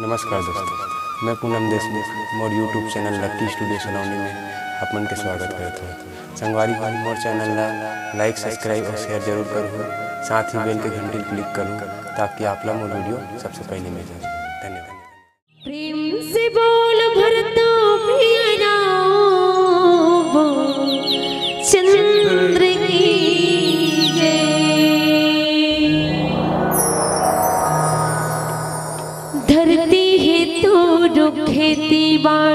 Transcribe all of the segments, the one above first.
नमस्कार दोस्तों। मैं पूनम देशमुख, मोर YouTube channel Lucky Studio Saloni में अपन के स्वागत करते हैं। संगवारी वाली मोर चैनल ला लाइक सब्सक्राइब और शेयर ज़रूर करूँ। साथ ही बेल के घंटी क्लिक करूँ ताकि आप लोग मोर वीडियो सबसे पहले मिल जाए।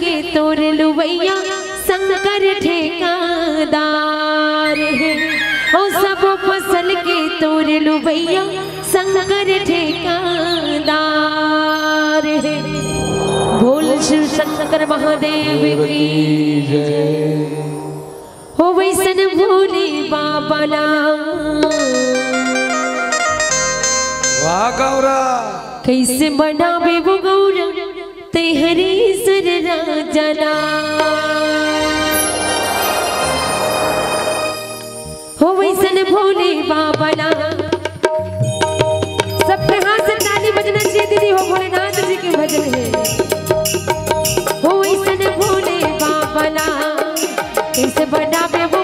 के तोर लुवैया शंकर ठेकादार है। ओ सब फ़सल के तोर लुवैया शंकर ठेकादार है। बोल शिव शंकर महादेव की हो वैसन भोले बाबा ना वाह गौरा। कैसे बनावे वो गौरा ते हरे सर राजना। हो वैसन भोले बाबा ना सबके हाथ से ताली बजना चाहिए दीदी हो भोलेनाथ जी के भजन है। हो वैसन भोले बाबा ना कैसे बनावे वो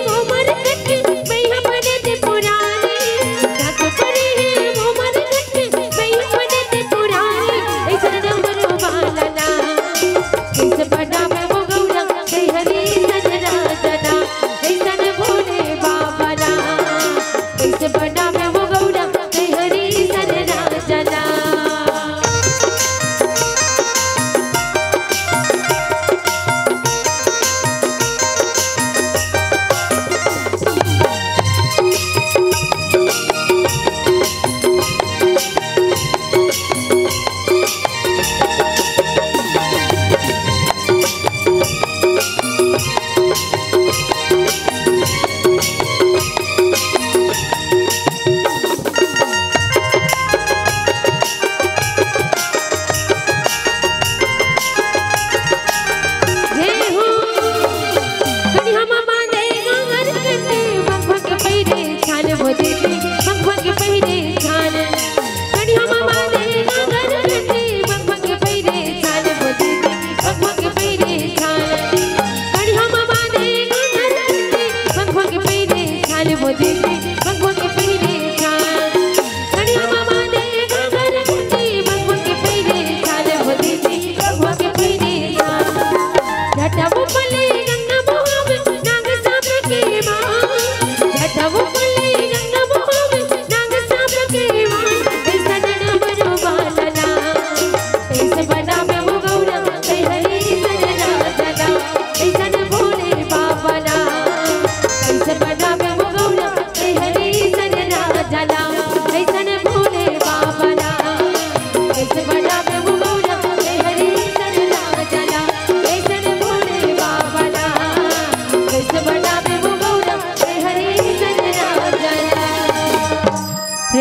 सब कुल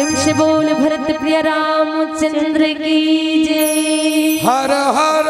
प्रेम से बोल भरत प्रिय रामचंद्र की जय। हर हर